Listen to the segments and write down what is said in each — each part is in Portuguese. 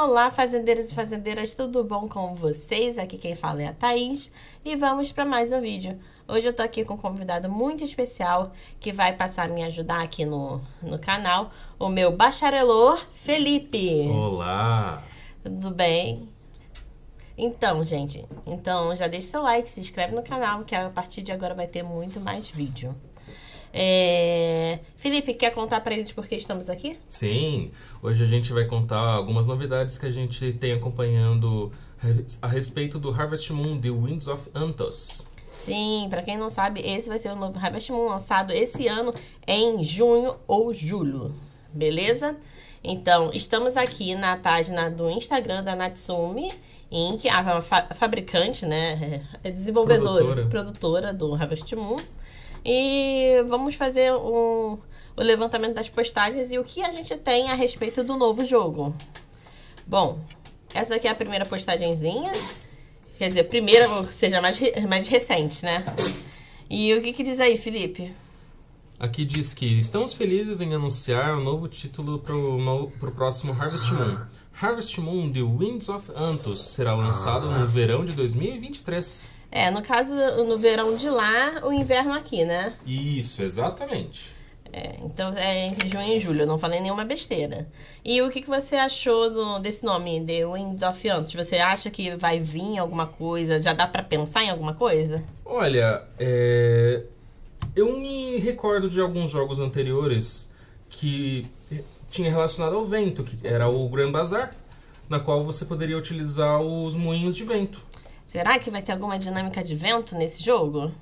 Olá, fazendeiros e fazendeiras, tudo bom com vocês? Aqui quem fala é a Thaís e vamos para mais um vídeo. Hoje eu tô aqui com um convidado muito especial que vai passar a me ajudar aqui no, no canal, o meu bacharelor Felipe. Olá! Tudo bem? Então, gente, então já deixa seu like, se inscreve no canal, que a partir de agora vai ter muito mais vídeo. É... Felipe, quer contar para eles por que estamos aqui? Sim, hoje a gente vai contar algumas novidades que a gente tem acompanhando a respeito do Harvest Moon The Winds of Antos. Sim, para quem não sabe, esse vai ser o novo Harvest Moon lançado esse ano em junho ou julho, beleza? Então, estamos aqui na página do Instagram da Natsumi Inc., a fabricante, né, é desenvolvedora, produtora. produtora do Harvest Moon. E vamos fazer um, o levantamento das postagens e o que a gente tem a respeito do novo jogo. Bom, essa aqui é a primeira postagenzinha. Quer dizer, primeira, ou seja, mais, mais recente, né? E o que, que diz aí, Felipe? Aqui diz que estamos felizes em anunciar um novo título para o próximo Harvest Moon. Harvest Moon The Winds of Antus será lançado no verão de 2023. É, no caso, no verão de lá, o inverno aqui, né? Isso, exatamente. É, então é entre junho e julho, eu não falei nenhuma besteira. E o que, que você achou do, desse nome, The Winds of? Você acha que vai vir alguma coisa? Já dá para pensar em alguma coisa? Olha, é... eu me recordo de alguns jogos anteriores que tinha relacionado ao vento, que era o Grand Bazar, na qual você poderia utilizar os moinhos de vento. Será que vai ter alguma dinâmica de vento nesse jogo?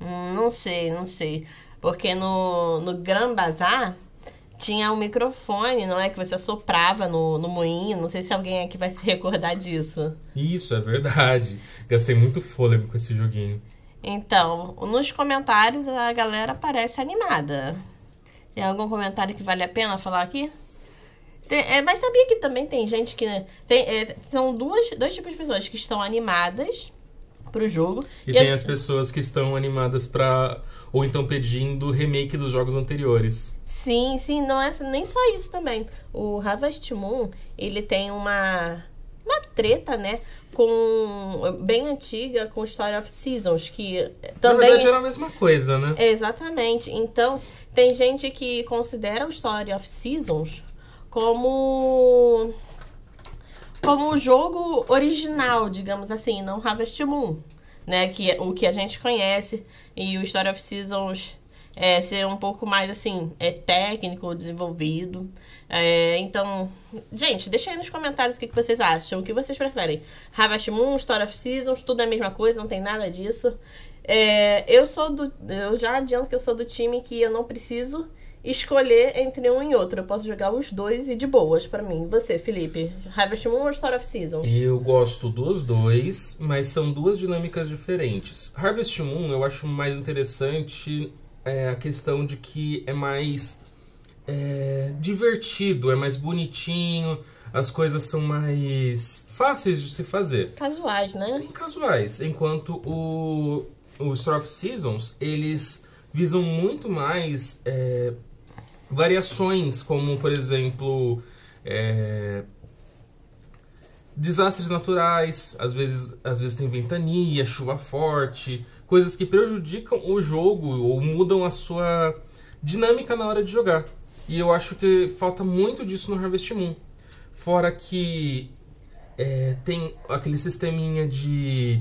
Hum, não sei, não sei. Porque no, no Gran Bazar tinha um microfone, não é? Que você soprava no, no moinho. Não sei se alguém aqui vai se recordar disso. Isso, é verdade. Gastei muito fôlego com esse joguinho. Então, nos comentários a galera parece animada. Tem algum comentário que vale a pena falar aqui? Tem, é, mas sabia que também tem gente que. Tem, é, são duas, dois tipos de pessoas que estão animadas pro jogo. E, e tem as... as pessoas que estão animadas para ou então pedindo remake dos jogos anteriores. Sim, sim, não é nem só isso também. O Harvest Moon, ele tem uma uma treta, né, com bem antiga com Story of Seasons, que também Na verdade era a mesma coisa, né? Exatamente. Então, tem gente que considera o Story of Seasons como como o jogo original, digamos assim, não Harvest Moon, né, que é o que a gente conhece e o Story of Seasons é ser um pouco mais assim, é técnico, desenvolvido. É, então, gente, deixa aí nos comentários o que, que vocês acham, o que vocês preferem. Harvest Moon, Story of Seasons, tudo é a mesma coisa, não tem nada disso. É, eu sou do. Eu já adianto que eu sou do time que eu não preciso escolher entre um e outro. Eu posso jogar os dois e de boas para mim. Você, Felipe? Harvest Moon ou Story of Seasons? Eu gosto dos dois, mas são duas dinâmicas diferentes. Harvest Moon eu acho mais interessante é, a questão de que é mais é, divertido, é mais bonitinho. As coisas são mais fáceis de se fazer. Casuais, né? Casuais. Enquanto o, o Story of Seasons, eles visam muito mais é, variações, como por exemplo é, desastres naturais, às vezes, às vezes tem ventania, chuva forte, coisas que prejudicam o jogo ou mudam a sua dinâmica na hora de jogar. E eu acho que falta muito disso no Harvest Moon. Fora que é, tem aquele sisteminha de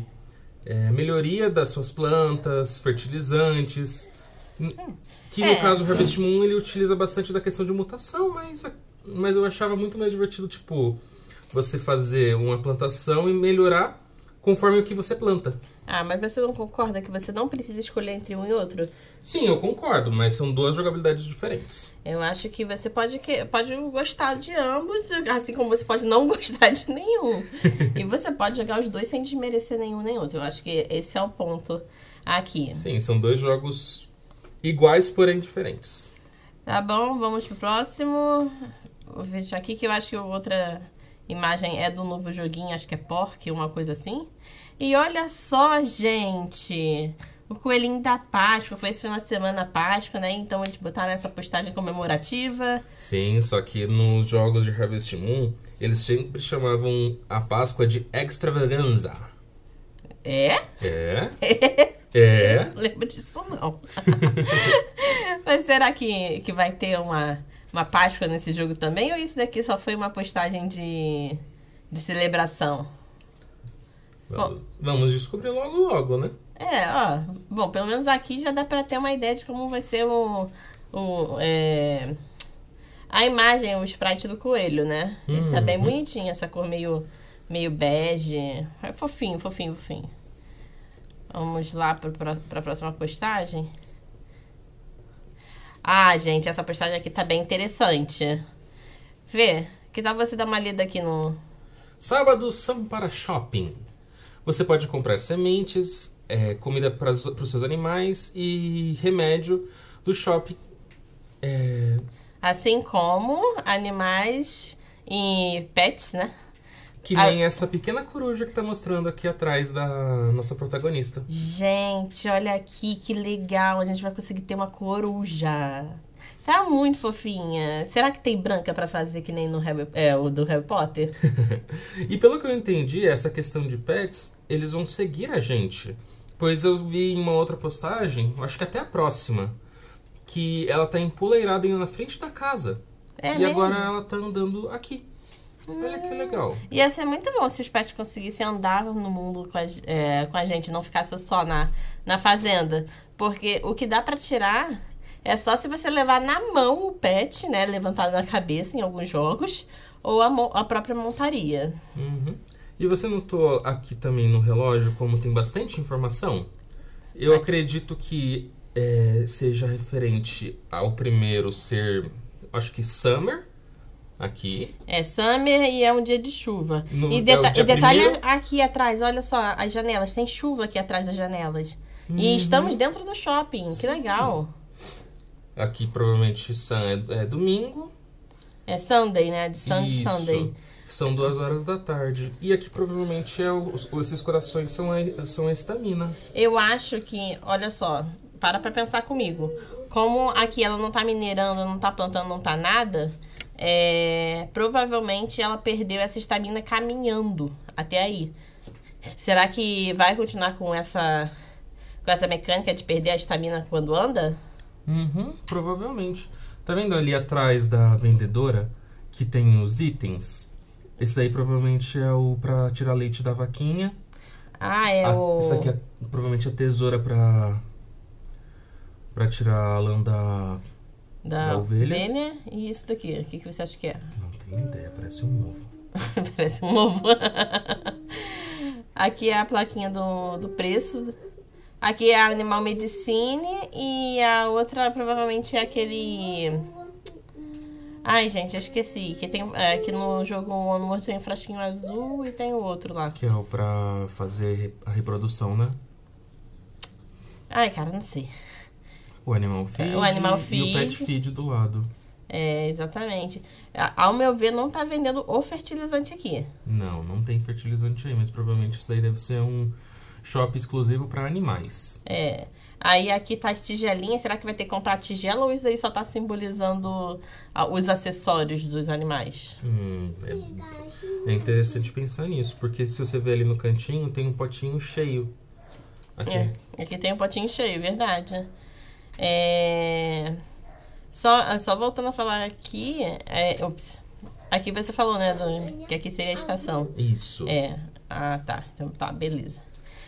é, melhoria das suas plantas, fertilizantes. Que no é. caso do Harvest Moon ele utiliza bastante da questão de mutação, mas, mas eu achava muito mais divertido, tipo, você fazer uma plantação e melhorar conforme o que você planta. Ah, mas você não concorda que você não precisa escolher entre um e outro? Sim, eu concordo, mas são duas jogabilidades diferentes. Eu acho que você pode, que, pode gostar de ambos, assim como você pode não gostar de nenhum. e você pode jogar os dois sem desmerecer nenhum nem outro. Eu acho que esse é o ponto aqui. Sim, são dois jogos iguais, porém diferentes. Tá bom, vamos pro próximo. Vou ver aqui que eu acho que outra imagem é do novo joguinho, acho que é Pork, uma coisa assim. E olha só, gente, o coelhinho da Páscoa. Foi esse final de semana Páscoa, né? Então eles botaram essa postagem comemorativa. Sim, só que nos jogos de Harvest Moon, eles sempre chamavam a Páscoa de extravaganza. É? É? é? Não lembro disso, não. Mas será que, que vai ter uma, uma Páscoa nesse jogo também? Ou isso daqui só foi uma postagem de, de celebração? Vamos, vamos descobrir logo logo, né? É, ó. Bom, pelo menos aqui já dá pra ter uma ideia de como vai ser o. o é, a imagem, o sprite do coelho, né? Ele tá bem Uhum. bonitinho, essa cor meio, meio bege. É fofinho, fofinho, fofinho. Vamos lá pra, pra próxima postagem. Ah, gente, essa postagem aqui tá bem interessante. Vê, que tal você dar uma lida aqui no. Sábado são para shopping. Você pode comprar sementes, é, comida para os seus animais e remédio do shopping. É, Assim como animais e pets, né? Que nem essa pequena coruja que tá mostrando aqui atrás da nossa protagonista. Gente, olha aqui que legal. A gente vai conseguir ter uma coruja. Tá muito fofinha. Será que tem branca pra fazer que nem no Harry, é, o do Harry Potter? e pelo que eu entendi, essa questão de pets, eles vão seguir a gente. Pois eu vi em uma outra postagem, acho que até a próxima, que ela tá empoleirada indo na frente da casa. É e mesmo? agora ela tá andando aqui. Olha que legal. Ia ser muito bom se os pets conseguissem andar no mundo com a, é, com a gente, não ficasse só na, na fazenda. Porque o que dá pra tirar é só se você levar na mão o pet, né? Levantado na cabeça em alguns jogos, ou a, a própria montaria. Uhum. E você notou aqui também no relógio como tem bastante informação? Eu Aqui. acredito que é, seja referente ao primeiro ser, acho que Summer, aqui. É summer e é um dia de chuva. No- e, é deta detalhe primeiro? aqui atrás, olha só, as janelas. Tem chuva aqui atrás das janelas. Uhum. E estamos dentro do shopping. Que legal. Aqui provavelmente Sun é, é domingo. É Sunday, né? De Sun Isso. Sunday. São duas horas da tarde. E aqui provavelmente é o- esses corações são a, são a estamina. Eu acho que, olha só, para pra pensar comigo. Como aqui ela não tá minerando, não tá plantando, não tá nada, é, provavelmente ela perdeu essa estamina caminhando até aí. Será que vai continuar com essa com essa mecânica de perder a estamina quando anda? Uhum, provavelmente. Tá vendo ali atrás da vendedora que tem os itens? Esse aí provavelmente é o pra tirar leite da vaquinha. Ah, é A- o. Isso aqui é provavelmente a tesoura pra para tirar a lã da da, da ovelha. E isso daqui, o que, que você acha que é? não tenho ideia, parece um ovo. Parece um ovo. Aqui é a plaquinha do, do preço. Aqui é a Animal Medicine e a outra provavelmente é aquele. Ai, gente, eu esqueci. Que tem é, aqui no jogo o Onward tem um frasquinho azul e tem o outro lá. Que é o pra fazer a reprodução, né? Ai, cara, não sei. O animal feed, O animal e o pet feed. feed do lado. É, exatamente. A- Ao meu ver, não tá vendendo o fertilizante aqui. Não, não tem fertilizante aí, mas provavelmente isso daí deve ser um shopping exclusivo pra animais. É. Aí aqui tá as tigelinhas. Será que vai ter que comprar tigela ou isso aí só tá simbolizando ah, os acessórios dos animais? Hum, é, é interessante pensar nisso, porque se você ver ali no cantinho, tem um potinho cheio. Aqui. É. Aqui tem um potinho cheio, verdade. É... Só, só voltando a falar aqui. É... Ops. Aqui você falou, né? do- que aqui seria a estação. Isso. É. Ah, tá. Então tá, beleza.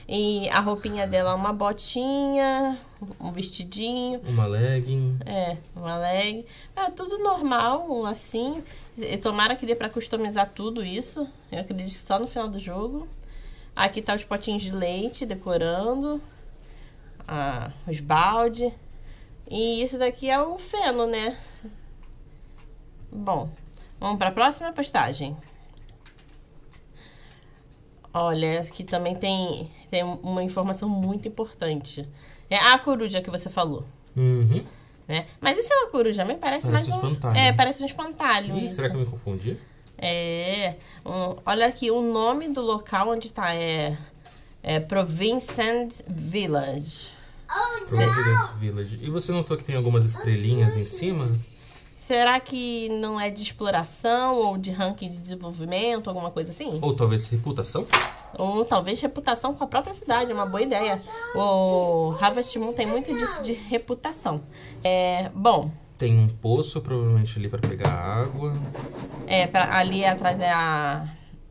E a roupinha dela é uma botinha, um vestidinho. Uma legging. É, uma leg. É tudo normal, assim. E Tomara que dê pra customizar tudo isso. Eu acredito que só no final do jogo. Aqui tá os potinhos de leite decorando. Ah, os balde. E isso daqui é o feno, né? Bom, vamos pra próxima postagem. Olha, aqui também tem, tem uma informação muito importante. É a coruja que você falou Uhum. né? Mas isso é uma coruja, me parece, Parece mais um um. espantalho. É, parece um espantalho. Ih, isso. será que eu me confundi? É. um- olha aqui, o nome do local onde está é, é Provincent Village. Providence Village. E você notou que tem algumas estrelinhas em cima? Será que não é de exploração ou de ranking de desenvolvimento, alguma coisa assim? Ou talvez reputação? Ou talvez reputação com a própria cidade, é uma boa ideia. O Harvest Moon tem muito disso de reputação. É, bom, Tem um poço, provavelmente ali para pegar água. é, pra- ali atrás é a,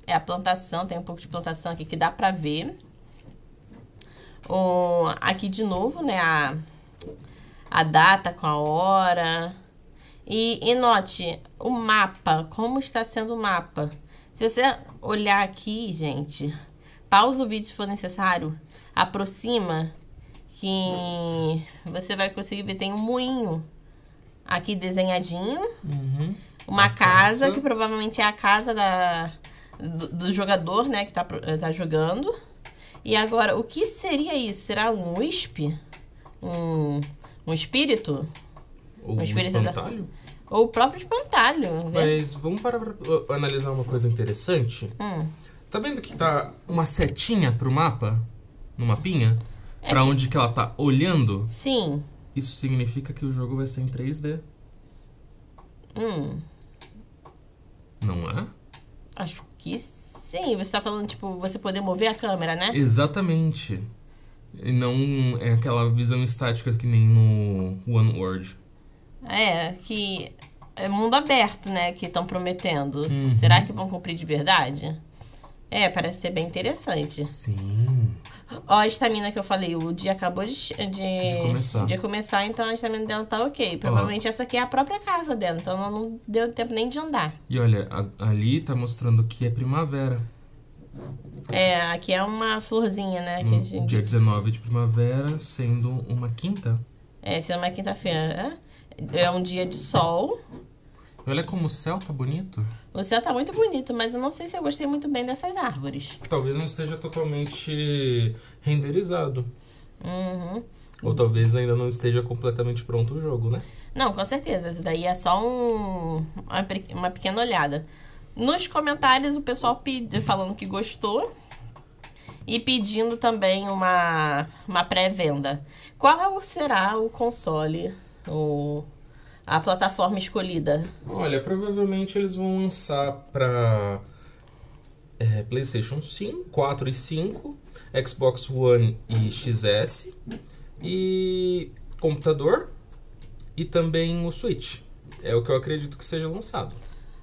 é a plantação, tem um pouco de plantação aqui que dá pra ver. O, aqui de novo, né, a, a data com a hora. E, e note o mapa, como está sendo o mapa. Se você olhar aqui, gente, pausa o vídeo se for necessário, aproxima, que você vai conseguir ver, tem um moinho aqui desenhadinho. Uhum. Uma casa, casa. que provavelmente é a casa da, do, do jogador, né, que tá, pro- tá jogando. E agora, o que seria isso? Será um wisp? Um, um espírito? Ou um espírito da- espantalho. Ou o próprio espantalho? Vê- Mas vamos parar pra uh, analisar uma coisa interessante. Hum. Tá vendo que tá uma setinha pro mapa? No mapinha? É Pra que- onde que ela tá olhando? Sim. Isso significa que o jogo vai ser em 3D. Hum. Não é? Acho que sim. Você tá falando, tipo, você poder mover a câmera, né? Exatamente. E não é aquela visão estática que nem no One World. É, que é mundo aberto, né? Que estão prometendo. Uhum. Será que vão cumprir de verdade? É, parece ser bem interessante. Sim. Ó, a estamina que eu falei, o dia acabou de, de, de começar. começar, então a estamina dela tá ok. Provavelmente essa aqui é a própria casa dela, então ela não deu tempo nem de andar. E olha, a- ali tá mostrando que é primavera. É, aqui é uma florzinha, né? Que gente, dia 19 de primavera, sendo uma quinta. é, é uma quinta-feira. É um dia de sol. Olha como o céu tá bonito. O céu tá muito bonito, mas eu não sei se eu gostei muito bem dessas árvores. Talvez não esteja totalmente renderizado. Uhum. Ou talvez ainda não esteja completamente pronto o jogo, né? Não, com certeza. Isso daí é só um, uma, uma pequena olhada. Nos comentários, o pessoal pedi, falando que gostou e pedindo também uma, uma pré-venda. Qual será o console, o, a plataforma escolhida? Olha, provavelmente eles vão lançar pra é, PlayStation 5, 4 e 5, Xbox One e XS, e computador e também o Switch. É o que eu acredito que seja lançado.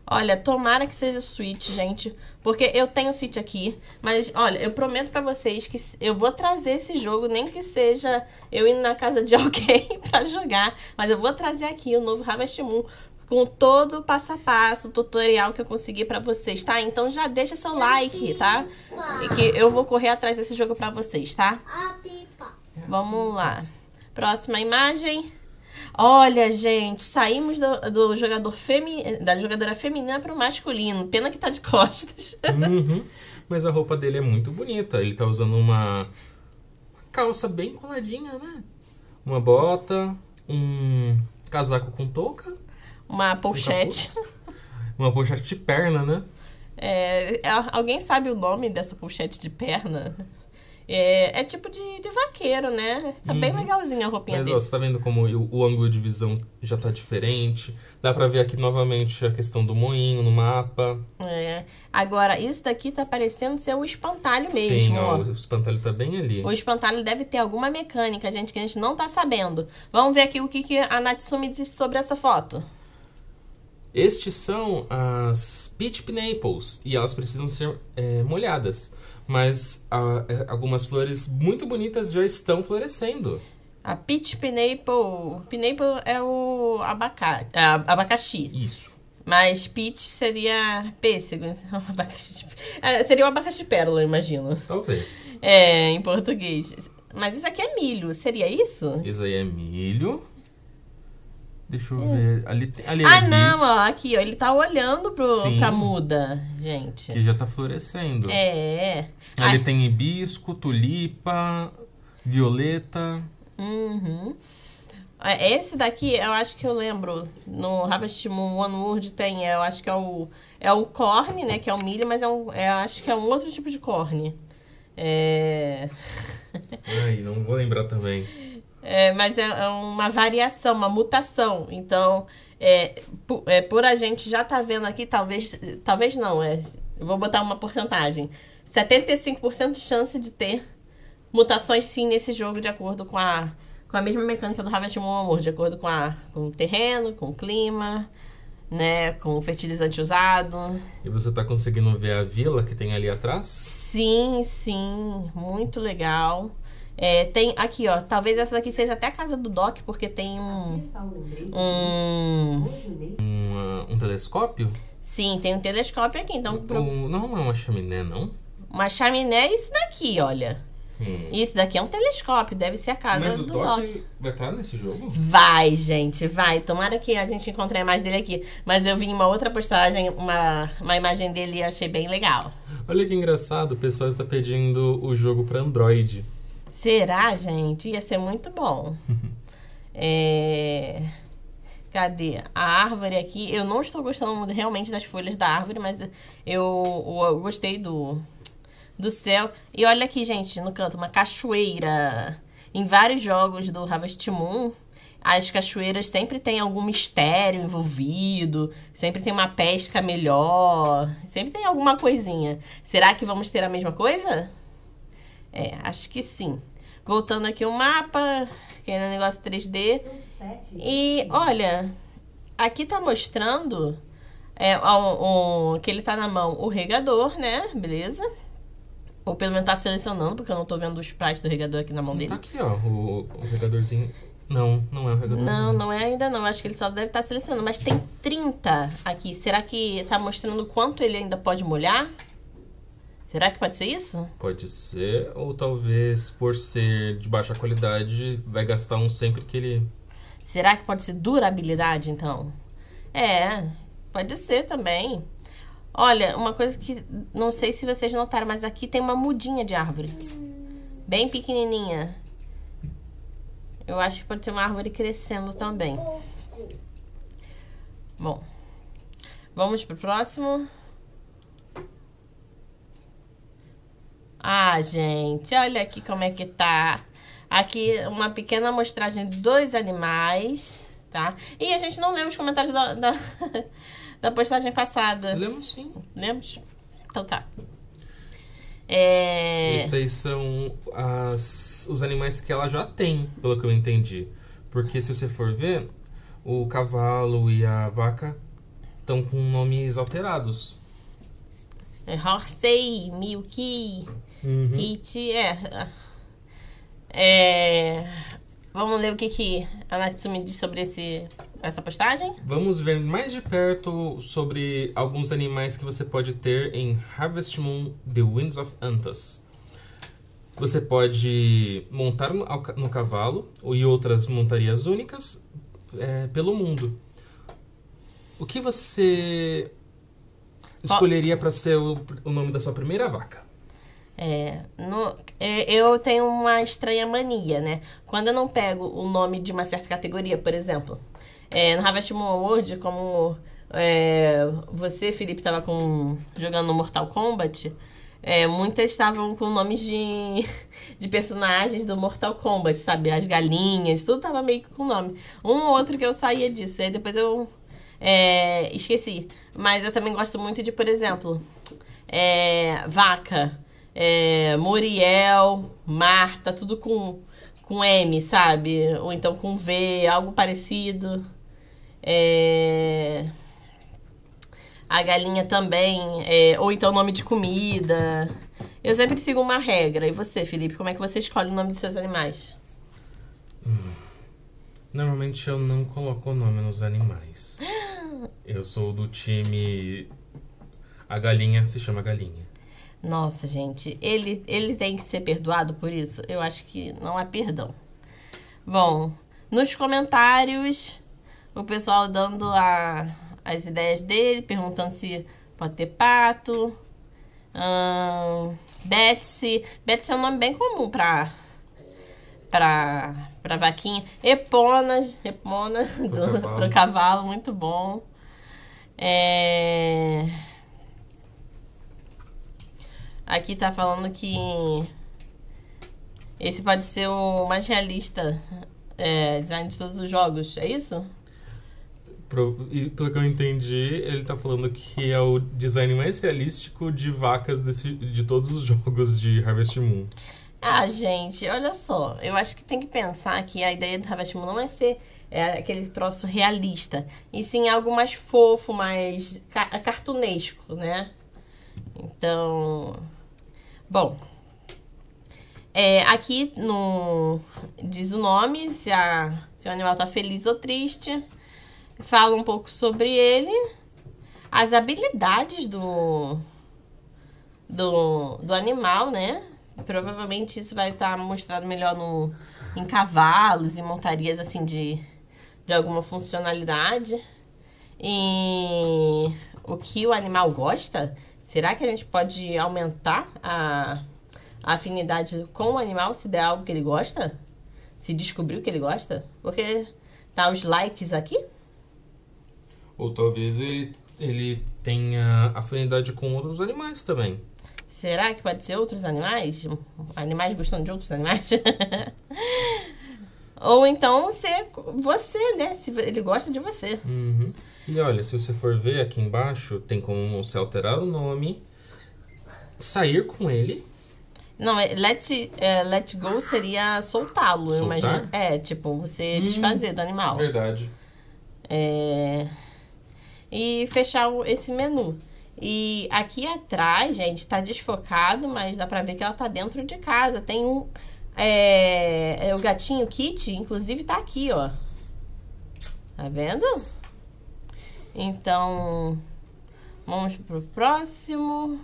Olha, tomara que seja Switch, gente. Porque eu tenho Switch aqui. Mas, olha, eu prometo pra vocês que eu vou trazer esse jogo, nem que seja eu indo na casa de alguém pra jogar. Mas eu vou trazer aqui o novo Harvest Moon. Com todo o passo a passo, tutorial que eu consegui pra vocês, tá? Então já deixa seu like, tá? E que eu vou correr atrás desse jogo pra vocês, tá? Vamos lá. Próxima imagem. Olha, gente, saímos do, do jogador femi da jogadora feminina para o masculino. Pena que tá de costas. Uhum. Mas a roupa dele é muito bonita. Ele tá usando uma, uma calça bem coladinha, né? Uma bota, um casaco com touca, Uma um pochete. uma pochete de perna, né? É, alguém sabe o nome dessa pochete de perna? É, é tipo de, de vaqueiro, né? Tá bem legalzinha a roupinha Mas dele. você tá vendo como o, o ângulo de visão já tá diferente. Dá pra ver aqui novamente a questão do moinho no mapa. É. Agora, isso daqui tá parecendo ser o espantalho mesmo. Sim, ó, ó. o espantalho tá bem ali. O espantalho deve ter alguma mecânica, gente, que a gente não tá sabendo. Vamos ver aqui o que, que a Natsumi disse sobre essa foto. Estes são as Peach Pineapples e elas precisam ser é, molhadas. Mas ah, é, algumas flores muito bonitas já estão florescendo. A peach pineapple. Pineapple é o abaca, é, abacaxi. Isso. Mas peach seria pêssego. Abacaxi, é, seria um abacaxi pérola, eu imagino. Talvez. É, em português. Mas isso aqui é milho, seria isso? Isso aí é milho. Deixa eu ver. Ali, ali é ah, não, ó. Aqui, ó. Ele tá olhando pro, Sim. pra muda, gente. Que já tá florescendo. É. Ali Ah, tem hibisco, tulipa, violeta. Uhum. É, Esse daqui, eu acho que eu lembro. No Harvest Moon One World tem, eu acho que é o, é o corn, né? Que é o milho, mas é um, é, eu acho que é um outro tipo de corn. É... Ai, não vou lembrar também. É, mas é, é uma variação, uma mutação. Então, é, por, é, por a gente já tá vendo aqui, talvez. Talvez não, é. Eu vou botar uma porcentagem. 75% de chance de ter mutações sim nesse jogo, de acordo com a, com a mesma mecânica do Harvest Moon Amor, de acordo com, a, com o terreno, com o clima, né, com o fertilizante usado. E você tá conseguindo ver a vila que tem ali atrás? Sim, sim, muito legal. É, tem aqui, ó. Talvez essa daqui seja até a casa do Doc, porque tem um. Um. Um, um telescópio? Sim, tem um telescópio aqui. Então, pro... Não é uma chaminé, não? Uma chaminé é isso daqui, olha. Hum. Isso daqui é um telescópio, deve ser a casa Mas do o Doc, Doc. vai estar nesse jogo? Vai, gente, vai. Tomara que a gente encontre a imagem dele aqui. Mas eu vi em uma outra postagem, uma, uma imagem dele e achei bem legal. Olha que engraçado, o pessoal está pedindo o jogo para Android. Será, gente? Ia ser muito bom. é... Cadê? A árvore aqui. Eu não estou gostando realmente das folhas da árvore, mas eu, eu gostei do, do céu. E olha aqui, gente, no canto, uma cachoeira. Em vários jogos do Harvest Moon, as cachoeiras sempre tem algum mistério envolvido, sempre tem uma pesca melhor, sempre tem alguma coisinha. Será que vamos ter a mesma coisa? É, acho que sim. Voltando aqui o mapa, que é um negócio 3D. E olha, aqui tá mostrando é, um, um, que ele tá na mão o regador, né? Beleza? Ou pelo menos tá selecionando, porque eu não tô vendo o sprite do regador aqui na mão dele. Tá aqui, ó, o, o regadorzinho. Não, não é o regador. Não, não é ainda não. Acho que ele só deve estar tá selecionando. Mas tem 30 aqui. Será que tá mostrando quanto ele ainda pode molhar? Será que pode ser isso? Pode ser, ou talvez por ser de baixa qualidade, vai gastar um sempre que ele. Será que pode ser durabilidade, então? É, pode ser também. Olha, uma coisa que não sei se vocês notaram, mas aqui tem uma mudinha de árvore. Bem pequenininha. Eu acho que pode ser uma árvore crescendo também. Bom, vamos pro próximo. Ah, gente, olha aqui como é que tá. Aqui uma pequena amostragem de dois animais, tá? E a gente não leu os comentários da, da, da postagem passada. Lemos sim. Lemos? Então tá. É... Esses daí são as, os animais que ela já tem, pelo que eu entendi. Porque se você for ver, o cavalo e a vaca estão com nomes alterados. É Horsey, Milky, Uhum. Hit, é. É. Vamos ler o que, que a Natsumi diz sobre esse, essa postagem? Vamos ver mais de perto sobre alguns animais que você pode ter em Harvest Moon The Winds of Antos. Você pode montar no, no cavalo e outras montarias únicas é, pelo mundo. O que você escolheria para ser o, o nome da sua primeira vaca? É, no, é, eu tenho uma estranha mania, né? Quando eu não pego o nome de uma certa categoria, por exemplo, é, no Harvest Moon Award, como é, você, Felipe, estava jogando no Mortal Kombat, é, muitas estavam com nomes de, de personagens do Mortal Kombat, sabe? As galinhas, tudo tava meio que com nome. Um ou outro que eu saía disso, aí depois eu é, esqueci. Mas eu também gosto muito de, por exemplo, é, vaca é, Muriel, Marta, tudo com, com M, sabe? Ou então com V, algo parecido. É, a galinha também, é, ou então nome de comida. Eu sempre sigo uma regra. E você, Felipe, como é que você escolhe o nome dos seus animais? Normalmente eu não coloco o nome nos animais. Eu sou do time. A galinha se chama galinha. Nossa, gente, ele, ele tem que ser perdoado por isso? Eu acho que não há perdão. Bom, nos comentários, o pessoal dando a, as ideias dele, perguntando se pode ter pato. Hum, Betsy. Betsy é um nome bem comum pra, pra, pra vaquinha. Epona, Epona Pro do, cavalo. pro cavalo, muito bom. É... Aqui tá falando que esse pode ser o mais realista é, design de todos os jogos, é isso? Pro- e pelo que eu entendi, ele tá falando que é o design mais realístico de vacas desse, de todos os jogos de Harvest Moon. Ah, gente, olha só. Eu acho que tem que pensar que a ideia do Harvest Moon não é ser é, aquele troço realista, e sim algo mais fofo, mais ca cartunesco, né? Então, bom, é, aqui no diz o nome, se, a, se o animal tá feliz ou triste, fala um pouco sobre ele, as habilidades do do, do animal, né? Provavelmente isso vai estar mostrado melhor no, em cavalos e montarias assim de, de alguma funcionalidade. E o que o animal gosta? Será que a gente pode aumentar a, a afinidade com o animal se der algo que ele gosta? Se descobrir o que ele gosta? Porque tá os likes aqui. Ou talvez ele, ele tenha afinidade com outros animais também. Será que pode ser outros animais? Animais gostando de outros animais? Ou então ser você, né? Se ele gosta de você. Uhum. E olha, se você for ver aqui embaixo, tem como você alterar o nome, sair com ele. Não, é- let, é, let go seria soltá-lo, imagino. É, tipo, você desfazer do animal. Verdade. É... E fechar esse menu. E aqui atrás, gente, tá desfocado, mas dá pra ver que ela tá dentro de casa. Tem um. É, é o gatinho Kitty, inclusive, tá aqui, ó. Tá vendo? Então, vamos pro próximo.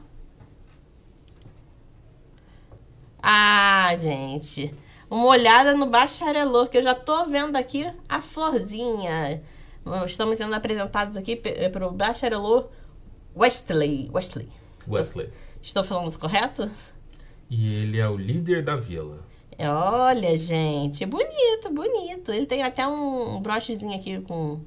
Ah, gente. Uma olhada no bacharelor, que eu já tô vendo aqui a florzinha. Estamos sendo apresentados aqui pe- pro bacharelor Wesley. Wesley. Wesley. Estou falando isso correto? E ele é o líder da vila. Olha, gente, bonito, bonito. Ele tem até um, um brochezinho aqui com,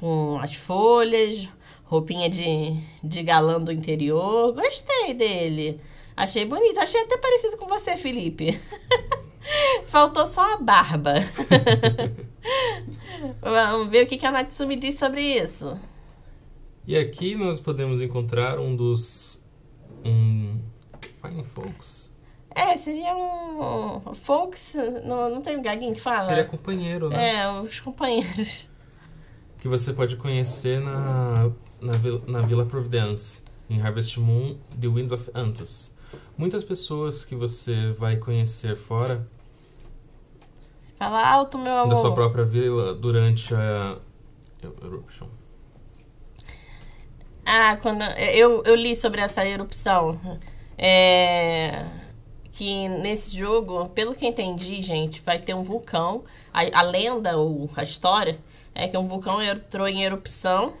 com as folhas, roupinha de, de galã do interior. Gostei dele. Achei bonito. Achei até parecido com você, Felipe. Faltou só a barba. Vamos ver o que que a Natsumi diz sobre isso. E aqui nós podemos encontrar um dos. Um. Fine Folks. É, seria um. Folks. Não, não tem um gaguinho que fala? Seria companheiro, né? É, os companheiros. Que você pode conhecer na, na, na Vila Providence, em Harvest Moon, The Winds of Antus. Muitas pessoas que você vai conhecer fora Fala alto, meu amor. da sua própria vila durante a Eruption. Ah, quando eu, eu li sobre essa erupção. É, que nesse jogo, pelo que entendi, gente, vai ter um vulcão. A, a lenda ou a história é que um vulcão entrou em erupção.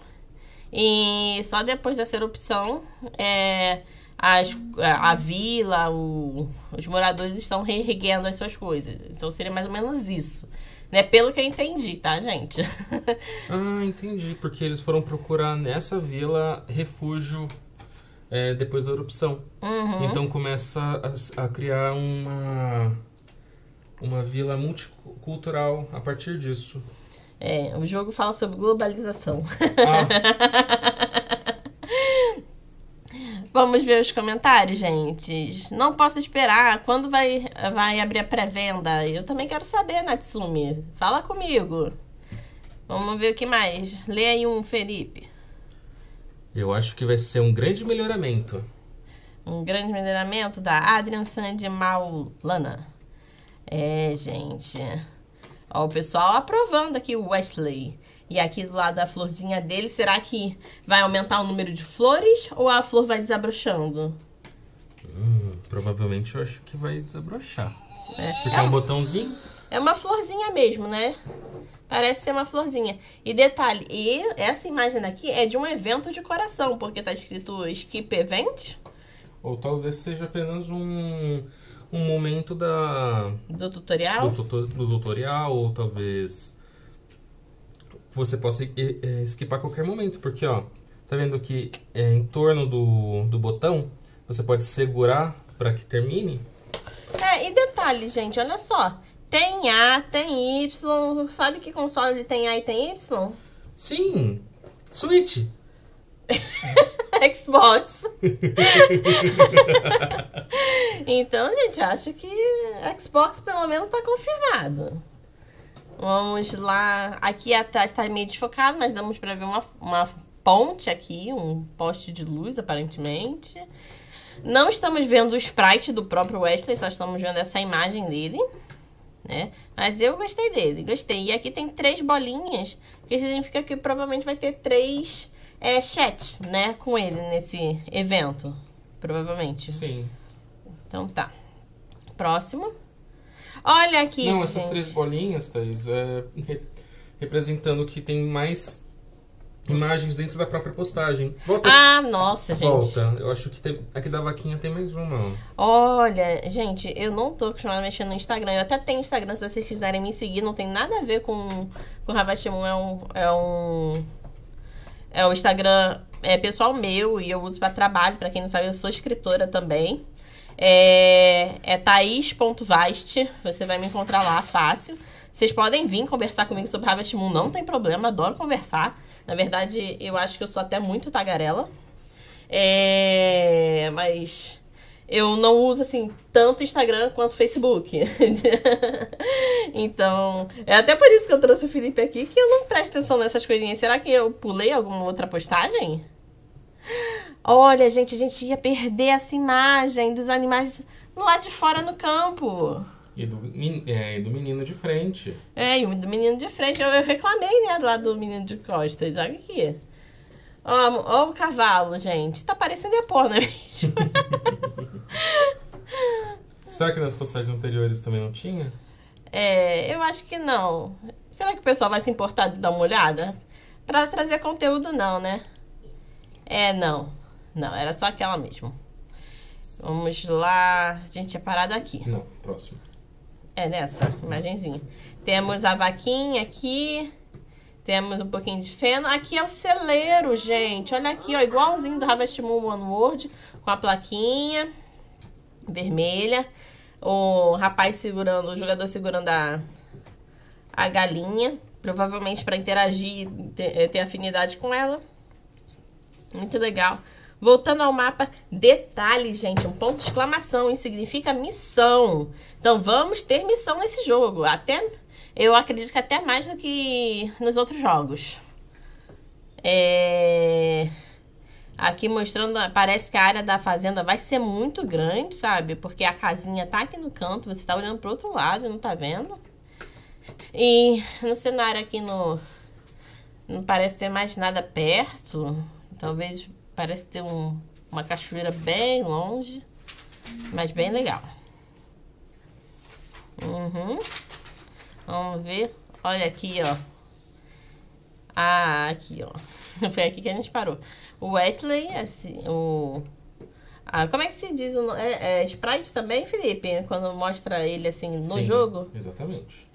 E só depois dessa erupção, é, as, a, vila, o- os moradores estão reerguendo as suas coisas. Então seria mais ou menos isso. Né? Pelo que eu entendi, tá, gente? Ah, entendi. Porque eles foram procurar nessa vila refúgio é, depois da erupção. Uhum. Então começa a, a criar uma, uma vila multicultural a partir disso. É, o jogo fala sobre globalização. Ah, Vamos ver os comentários, gente. Não posso esperar. Quando vai, vai abrir a pré-venda? Eu também quero saber, Natsumi. Fala comigo. Vamos ver o que mais. Lê aí um, Felipe. eu acho que vai ser um grande melhoramento. Um grande melhoramento da Adrian Sandy Maulana. É, gente. Ó, o pessoal aprovando aqui o Wesley. E aqui do lado da florzinha dele, será que vai aumentar o número de flores ou a flor vai desabrochando? Hum, provavelmente eu acho que vai desabrochar. É. Porque é um botãozinho. É uma florzinha mesmo, né? Parece ser uma florzinha. E detalhe, e essa imagem aqui é de um evento de coração, porque tá escrito Skip Event Ou talvez seja apenas um, um momento da, do tutorial. do, do tutorial, ou talvez você possa skipar a qualquer momento, porque ó, tá vendo que é, em torno do, do botão você pode segurar para que termine. É, e detalhe, gente, olha só. Tem A, tem Y. Sabe que console tem A e tem Y? Sim! Switch! Xbox. então, gente, acho que Xbox pelo menos tá confirmado. Vamos lá. Aqui atrás tá meio desfocado, mas damos pra ver uma, uma ponte aqui, um poste de luz, aparentemente. Não estamos vendo o sprite do próprio Wesley, só estamos vendo essa imagem dele. Né? Mas eu gostei dele, gostei. E aqui tem três bolinhas, que significa que provavelmente vai ter três é, chats, né, com ele nesse evento. Provavelmente. Sim. Então tá. Próximo. Olha aqui, Não, gente. essas três bolinhas, Thaís, é re- representando que tem mais imagens dentro da própria postagem. Volta. Ah, nossa, gente. Volta. Eu acho que tem, aqui da vaquinha tem mais uma. Olha, gente, eu não tô acostumada a mexer no Instagram. Eu até tenho Instagram, se vocês quiserem me seguir. Não tem nada a ver com, com Ravastimum. É um, é um... É o Instagram é pessoal meu e eu uso para trabalho. Pra quem não sabe, eu sou escritora também. É, é thaís.vast. Você vai me encontrar lá fácil. Vocês podem vir conversar comigo sobre Harvest Moon, não tem problema, adoro conversar. Na verdade, eu acho que eu sou até muito tagarela. É, mas eu não uso assim tanto Instagram quanto Facebook. então, é até por isso que eu trouxe o Felipe aqui, que eu não presto atenção nessas coisinhas. Será que eu pulei alguma outra postagem? Olha, gente, a gente ia perder essa imagem dos animais lá de fora no campo. E do, é, e do menino de frente. É, e do menino de frente. Eu, eu reclamei, né, lá do menino de costas. Olha aqui. Ó, ó o cavalo, gente. Tá parecendo Epô, não é mesmo? Será que nas postagens anteriores também não tinha? É, eu acho que não. Será que o pessoal vai se importar de dar uma olhada? Pra trazer conteúdo, não, né? É, não. Não, era só aquela mesmo. Vamos lá. A gente tinha parado aqui. Não, próximo. É nessa imagenzinha. Temos a vaquinha aqui. Temos um pouquinho de feno. Aqui é o celeiro, gente. Olha aqui, ó. Igualzinho do Harvest Moon One World. Com a plaquinha vermelha. O rapaz segurando, o jogador segurando a, a galinha. Provavelmente para interagir, ter, eh, ter afinidade com ela. Muito legal. Voltando ao mapa, detalhe, gente, um ponto de exclamação, isso significa missão. Então vamos ter missão nesse jogo. Até eu acredito que até mais do que nos outros jogos. É... Aqui mostrando, parece que a área da fazenda vai ser muito grande, sabe? Porque a casinha tá aqui no canto, você tá olhando pro outro lado, não tá vendo? E no cenário aqui no não parece ter mais nada perto. Talvez parece ter um, uma cachoeira bem longe, mas bem legal. Uhum. Vamos ver. Olha aqui, ó. Ah, aqui, ó. Foi aqui que a gente parou. O Wesley, assim, o. Ah, como é que se diz? o no- É, é Sprite também, Felipe? Quando mostra ele assim no Sim, jogo? Exatamente.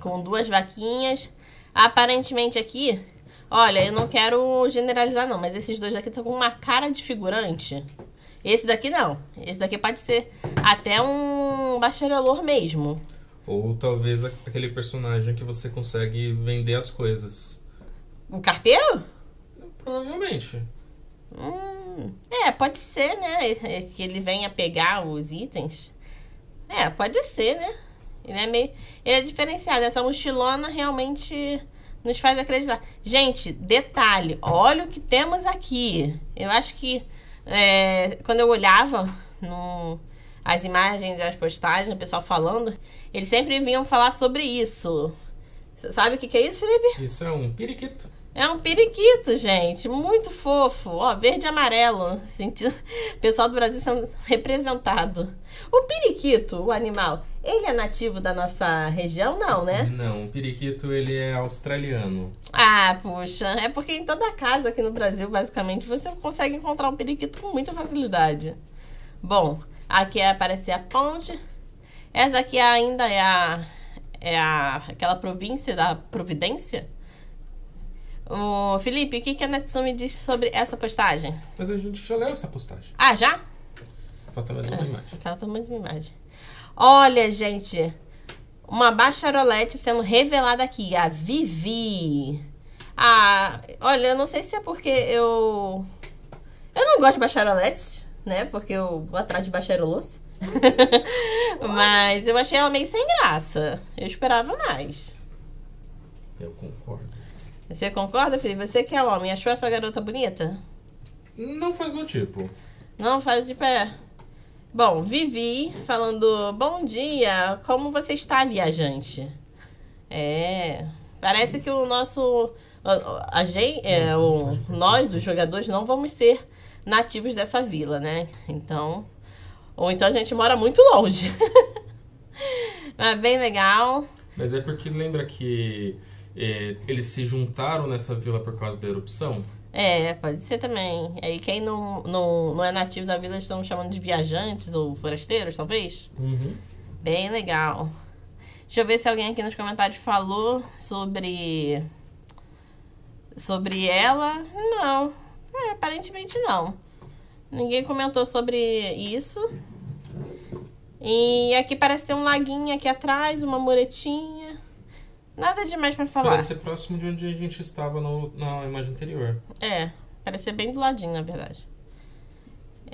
com duas vaquinhas. Aparentemente aqui, olha, eu não quero generalizar não, mas esses dois aqui estão com uma cara de figurante. Esse daqui não. Esse daqui pode ser até um bacharelor mesmo. Ou talvez aquele personagem que você consegue vender as coisas. Um carteiro? Provavelmente. Hum, é, pode ser, né? É Que ele venha pegar os itens. É, pode ser, né? Ele é meio. Ele é diferenciado. Essa mochilona realmente nos faz acreditar. Gente, detalhe: olha o que temos aqui. Eu acho que é, quando eu olhava no, as imagens e as postagens, o pessoal falando, eles sempre vinham falar sobre isso. Você Sabe o que, que é isso, Felipe? Isso é um periquito. É um periquito, gente. Muito fofo. Ó, verde e amarelo. Sentindo... Pessoal do Brasil sendo representado. O periquito, o animal, ele é nativo da nossa região? Não, né? Não, o periquito ele é australiano. Ah, puxa. É porque em toda casa aqui no Brasil, basicamente, você consegue encontrar um periquito com muita facilidade. Bom, aqui é aparecer a ponte. Essa aqui ainda é a. É a, aquela província da Providência. Ô, Felipe, o que, que a Natsumi disse sobre essa postagem? Mas a gente já leu essa postagem. Ah, já? Falta mais uma imagem. Falta mais uma imagem. Olha, gente. uma bacharolete sendo revelada aqui, a Vivi. Ah, olha, eu não sei se é porque eu. Eu não gosto de bacharoletes, né? Porque eu vou atrás de bacharolos. Mas eu achei ela meio sem graça. Eu esperava mais. Eu concordo. Você concorda, Felipe? Você que é homem, achou essa garota bonita? Não faz meu tipo. Não faz de pé. Bom, Vivi falando bom dia, como você está, viajante? É, parece que o nosso a, a gente, é, o, nós, os jogadores, não vamos ser nativos dessa vila, né? Então, ou então a gente mora muito longe. Mas bem legal. Mas é porque lembra que é, eles se juntaram nessa vila por causa da erupção? É, pode ser também. Aí quem não, não, não é nativo da vila estão chamando de viajantes ou forasteiros, talvez? Uhum. Bem legal. Deixa eu ver se alguém aqui nos comentários falou sobre. Sobre ela. Não. É, aparentemente não. Ninguém comentou sobre isso. E aqui parece ter um laguinho aqui atrás, uma muretinha. Nada demais pra falar. Parece ser próximo de onde a gente estava no, na imagem anterior. É, parece ser bem do ladinho, na verdade.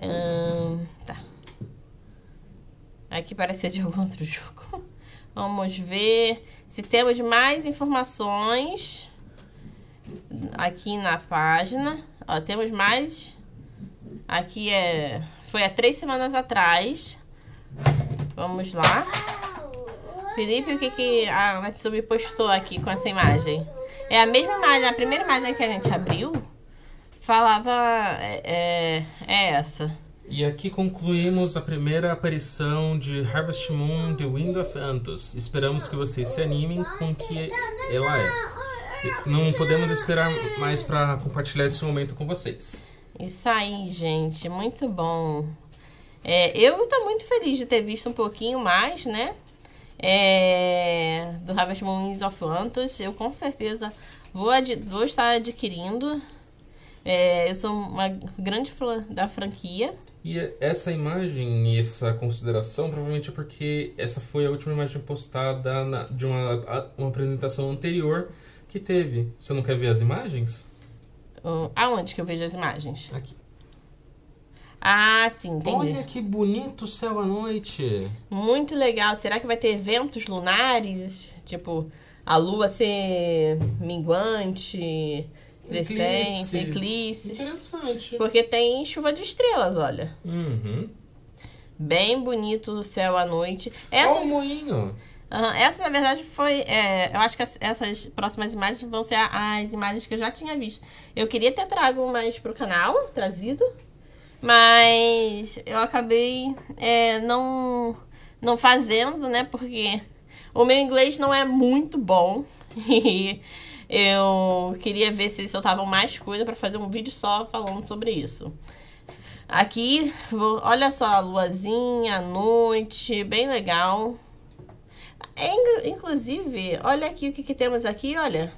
Hum, tá. Aqui parece ser de algum outro jogo. Vamos ver se temos mais informações aqui na página. Ó, temos mais. Aqui é. Foi há três semanas atrás. Vamos lá. Felipe, o que, que a Natsumi postou aqui com essa imagem? É a mesma imagem, a primeira imagem que a gente abriu falava. É, é, é essa. E aqui concluímos a primeira aparição de Harvest Moon The Wind of Antos. Esperamos que vocês se animem com o que ela é. Não podemos esperar mais para compartilhar esse momento com vocês. Isso aí, gente. Muito bom. É, eu estou muito feliz de ter visto um pouquinho mais, né? É, do Harvest Moon Winds of Antos. Eu com certeza vou, vou estar adquirindo. É, eu sou uma grande fã da franquia. E essa imagem e essa consideração provavelmente é porque essa foi a última imagem postada na, de uma, uma apresentação anterior que teve. Você não quer ver as imagens? Aonde que eu vejo as imagens? Aqui. Ah, sim, entendi. Olha que bonito o céu à noite. Muito legal. Será que vai ter eventos lunares? Tipo, a lua ser minguante, crescente, eclipses. Interessante. Porque tem chuva de estrelas, olha. Uhum. Bem bonito o céu à noite. Essa, Olha o moinho. Aham, essa, na verdade, foi. é, eu acho que as- essas próximas imagens vão ser as imagens que eu já tinha visto. Eu queria ter trago umas pro canal, trazido. Mas eu acabei é, não, não fazendo, né? Porque o meu inglês não é muito bom. E eu queria ver se eles soltavam mais coisa pra fazer um vídeo só falando sobre isso. Aqui, vou- olha só a luazinha, a noite, bem legal. É, in- inclusive, olha aqui o que, que temos aqui, olha.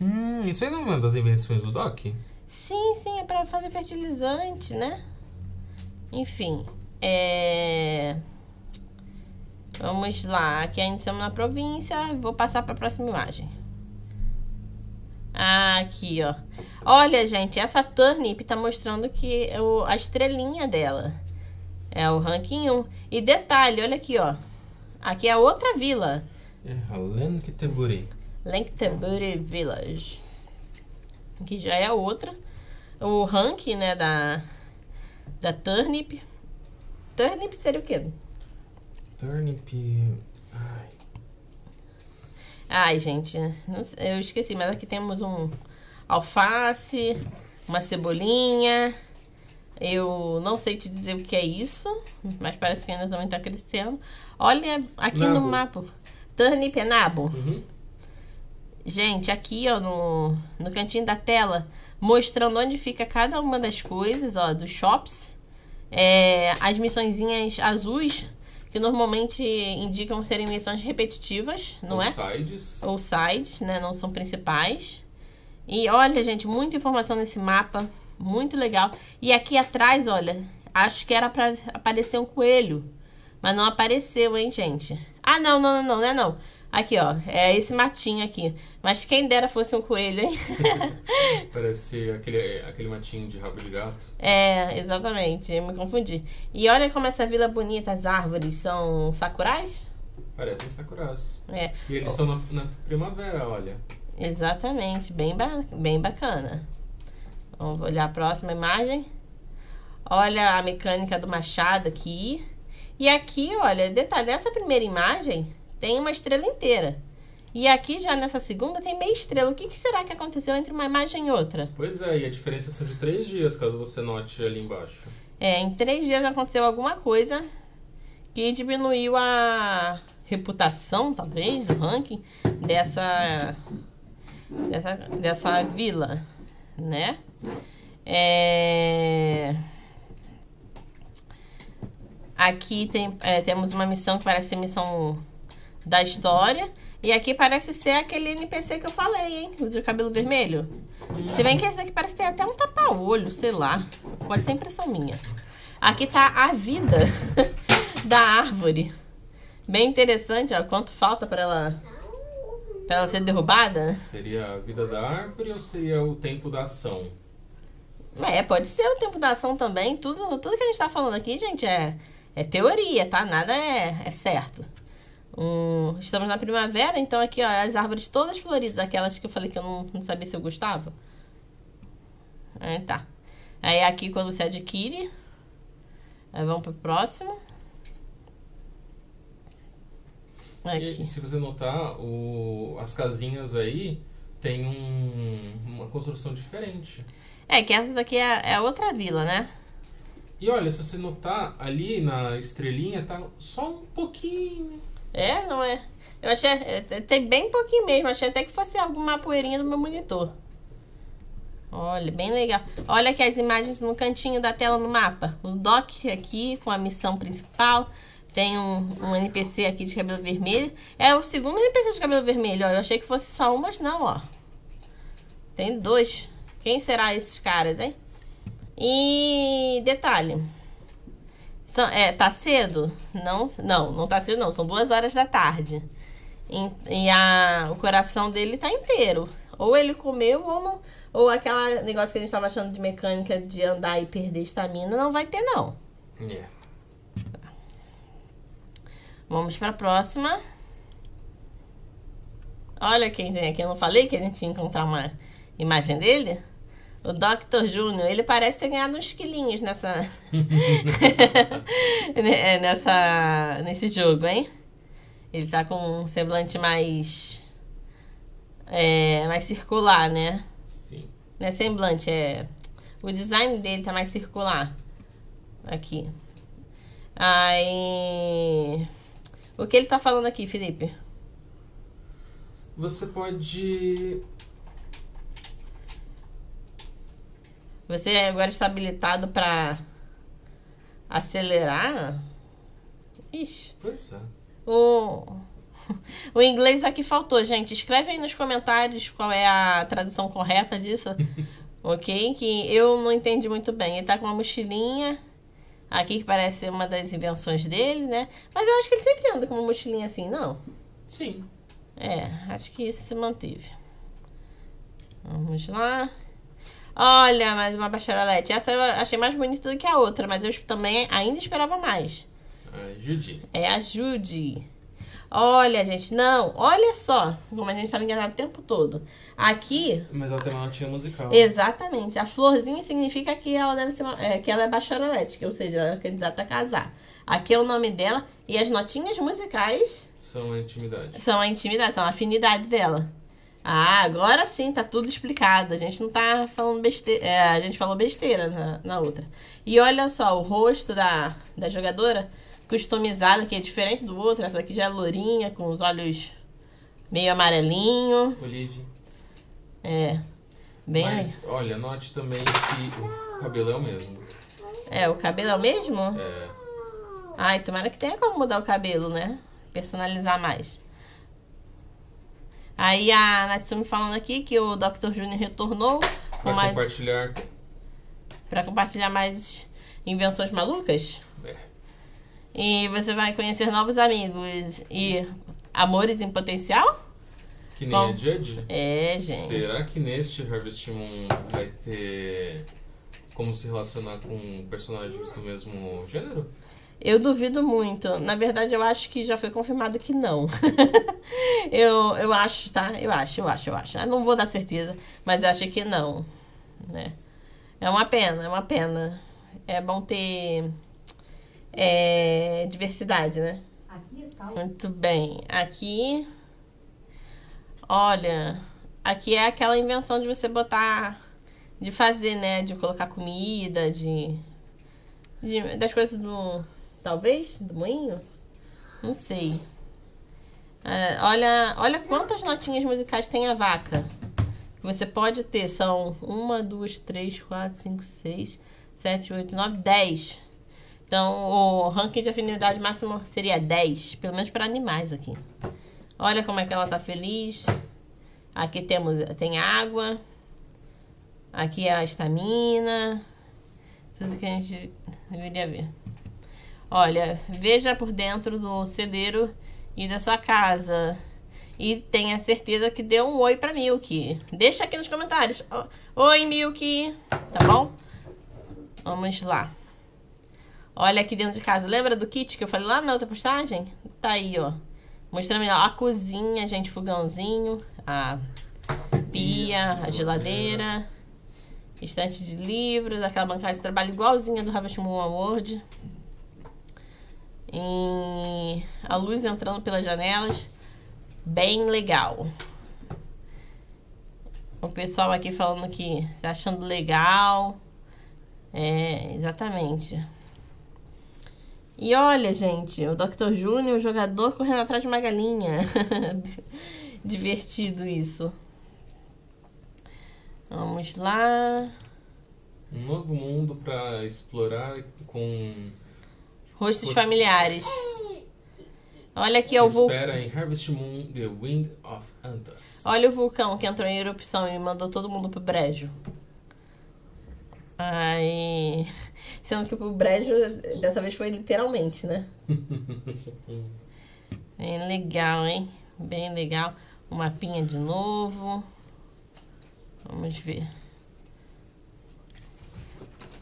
Hum, isso aí não é uma das invenções do Doc? Sim, sim, é pra fazer fertilizante, né? Enfim, é... Vamos lá, aqui ainda estamos na província, vou passar para a próxima imagem. Ah, aqui, ó. Olha, gente, essa turnip tá mostrando que é o, a estrelinha dela é o ranking 1. E detalhe, olha aqui, ó. Aqui é outra vila. É a Lenkiteburi. Lanktaburi Village. Que já é outra. O ranking, né, da, da Turnip. Turnip seria o quê? Turnip. Ai. Ai, gente, não sei, eu esqueci, mas aqui temos um alface, uma cebolinha. Eu não sei te dizer o que é isso, mas parece que ainda também tá crescendo. Olha aqui no Nabo. mapa. Turnip é nabo? Uhum. Gente, aqui ó, no, no cantinho da tela, mostrando onde fica cada uma das coisas, ó, dos shops. É, as missõezinhas azuis, que normalmente indicam serem missões repetitivas, não é? Sides. Ou sides, né? Não são principais. E olha, gente, muita informação nesse mapa. Muito legal. E aqui atrás, olha, acho que era pra aparecer um coelho. Mas não apareceu, hein, gente? Ah, não, não, não, não, não é não. Aqui, ó. É esse matinho aqui. Mas quem dera fosse um coelho, hein? Parece aquele, aquele matinho de rabo de gato. É, exatamente. Eu me confundi. E olha como essa vila é bonita. As árvores são sakurais? Parecem sakuras. É. E eles são na, na primavera, olha. Exatamente. Bem, ba bem bacana. Vamos olhar a próxima imagem. Olha a mecânica do machado aqui. E aqui, olha, detalhe, nessa primeira imagem tem uma estrela inteira. E aqui já nessa segunda tem meia estrela. O que, que, será que aconteceu entre uma imagem e outra? Pois é, e a diferença são de três dias, caso você note ali embaixo. É, em três dias aconteceu alguma coisa que diminuiu a reputação, talvez, o ranking dessa, dessa, dessa vila, né? É... Aqui tem, é, temos uma missão que parece ser missão da história. E aqui parece ser aquele NPC que eu falei, hein? O de cabelo vermelho. Se bem que esse daqui parece ter até um tapa-olho, sei lá. Pode ser impressão minha. Aqui tá a vida da árvore. Bem interessante, ó. Quanto falta para ela para ela ser derrubada? Seria a vida da árvore ou seria o tempo da ação? É, pode ser o tempo da ação também. Tudo, tudo que a gente tá falando aqui, gente, é, é teoria, tá? Nada é, é certo. Um, estamos na primavera, então aqui, ó, as árvores todas floridas, aquelas que eu falei que eu não, não sabia se eu gostava. Aí tá. Aí aqui quando você adquire. Aí vamos pro próximo. Aqui. E se você notar, o, as casinhas aí tem um, uma construção diferente. É, que essa daqui é, é outra vila, né? E olha, se você notar, ali na estrelinha tá só um pouquinho é, não é? Eu achei. É, tem bem pouquinho mesmo. Achei até que fosse alguma poeirinha do meu monitor. Olha, bem legal. Olha aqui as imagens no cantinho da tela no mapa. O dock aqui com a missão principal. Tem um, um NPC aqui de cabelo vermelho. É o segundo NPC de cabelo vermelho, ó. Eu achei que fosse só um, mas não, ó. Tem dois. Quem será esses caras, hein? E detalhe. São, é, tá cedo? Não, não, não tá cedo não. São duas horas da tarde. E, e a, o coração dele tá inteiro. Ou ele comeu ou não. Ou aquela negócio que a gente tava achando de mecânica de andar e perder estamina, não vai ter não. Yeah. Vamos pra próxima. Olha quem tem aqui. Eu não falei que a gente ia encontrar uma imagem dele? O Dr. Júnior, ele parece ter ganhado uns quilinhos nessa. É, nessa. nesse jogo, hein? Ele tá com um semblante mais. É, mais circular, né? Sim. Não é semblante, é. O design dele tá mais circular. Aqui. Aí. O que ele tá falando aqui, Felipe? Você pode Você agora está habilitado para acelerar? Ixi. Pois é. O, o inglês aqui faltou, gente. Escreve aí nos comentários qual é a tradução correta disso. ok? Que eu não entendi muito bem. Ele tá com uma mochilinha aqui que parece ser uma das invenções dele, né? Mas eu acho que ele sempre anda com uma mochilinha assim, não? Sim. É, acho que isso se manteve. Vamos lá. Olha, mais uma bacharelete. Essa eu achei mais bonita do que a outra, mas eu também ainda esperava mais. A Judy. É a Judy. Olha, gente, não, olha só como a gente estava enganado o tempo todo. Aqui. Mas ela tem uma notinha musical. Exatamente. A florzinha significa que ela deve ser uma, é, que ela é bacharelete, ou seja, ela é candidata a casar. Aqui é o nome dela e as notinhas musicais. São a intimidade. São a intimidade, são a afinidade dela. Ah, agora sim, tá tudo explicado. A gente não tá falando besteira. É, a gente falou besteira na, na outra. E olha só, o rosto da, da jogadora customizado, que é diferente do outro. Essa aqui já é lourinha, com os olhos meio amarelinho. Olivia. É. Bem Mas, olha, note também que o cabelo é o mesmo. É, o cabelo é o mesmo? É. Ai, tomara que tenha como mudar o cabelo, né? Personalizar mais. Aí a Natsumi falando aqui que o Dr. Júnior retornou. Pra mais... compartilhar. Pra compartilhar mais invenções malucas? É. E você vai conhecer novos amigos e amores em potencial? Que nem Bom. a Judge? É, gente. Será que neste Harvest Moon vai ter como se relacionar com personagens do mesmo gênero? Eu duvido muito. Na verdade, eu acho que já foi confirmado que não. eu, eu acho, tá? Eu acho, eu acho, eu acho. Eu não vou dar certeza, mas eu acho que não. Né? É uma pena, é uma pena. É bom ter é, diversidade, né? Aqui está o Muito bem. Aqui. Olha. Aqui é aquela invenção de você botar. De fazer, né? De colocar comida, de. de- das coisas do. Talvez? Do moinho? Não sei. É, olha, olha quantas notinhas musicais tem a vaca. Você pode ter, são uma, duas, três, quatro, cinco, seis, sete, oito, nove, dez. Então, o ranking de afinidade máximo seria 10, pelo menos para animais aqui. Olha como é que ela tá feliz. Aqui temos tem água. Aqui é a estamina. Tudo que a gente deveria ver. Olha, veja por dentro do celeiro e da sua casa. E tenha certeza que dê um oi pra Milk. Deixa aqui nos comentários. Oi, Milk. Tá bom? Vamos lá. Olha aqui dentro de casa. Lembra do kit que eu falei lá na outra postagem? Tá aí, ó. Mostrando ó, a cozinha, gente, fogãozinho, a pia, a geladeira, estante de livros, aquela bancada de trabalho igualzinha do Harvest Moon Award. E a luz entrando pelas janelas. Bem legal. O pessoal aqui falando que tá achando legal. É, exatamente. E olha, gente, o Dr. Júnior, o jogador correndo atrás de uma galinha. Divertido isso. Vamos lá. Um novo mundo pra explorar com. Rostos familiares. Olha aqui, o vulcão. Olha o vulcão que entrou em erupção e mandou todo mundo pro brejo. Aí. Sendo que o brejo dessa vez foi literalmente, né? Bem legal, hein? Bem legal. O mapinha de novo. Vamos ver.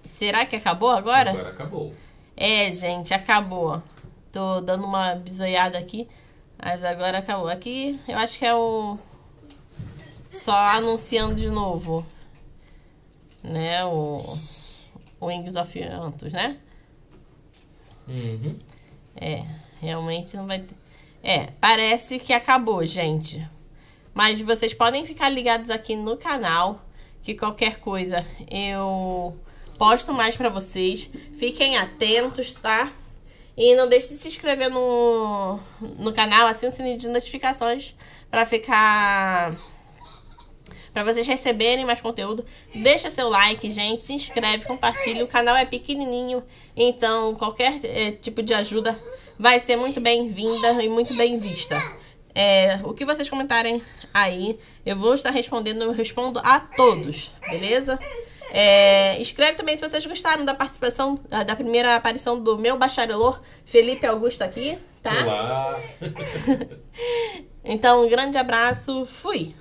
Será que acabou agora? Agora acabou. É, gente, acabou. Tô dando uma bisoiada aqui, mas agora acabou. Aqui eu acho que é o. Só anunciando de novo. Né? O. O Wings of Antus, né? Uhum. É, realmente não vai ter. É, parece que acabou, gente. Mas vocês podem ficar ligados aqui no canal, que qualquer coisa eu posto mais pra vocês. Fiquem atentos, tá? E não deixe de se inscrever no, no canal, assim o sininho de notificações pra ficar Pra vocês receberem mais conteúdo. Deixa seu like, gente. Se inscreve, compartilha. O canal é pequenininho, então qualquer eh, tipo de ajuda vai ser muito bem-vinda e muito bem vista. É, o que vocês comentarem aí, eu vou estar respondendo. Eu respondo a todos, beleza? É, escreve também se vocês gostaram da participação, da primeira aparição do meu bacharelor Felipe Augusto aqui, tá? Olá! Então, um grande abraço. Fui!